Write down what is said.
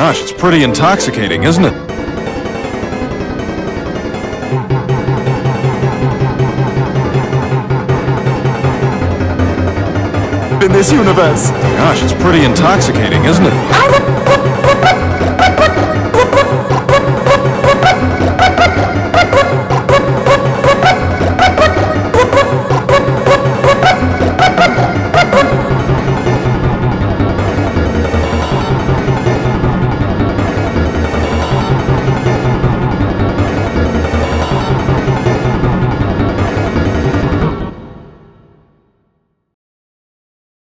Gosh, it's pretty intoxicating, isn't it? In this universe. Gosh, it's pretty intoxicating, isn't it?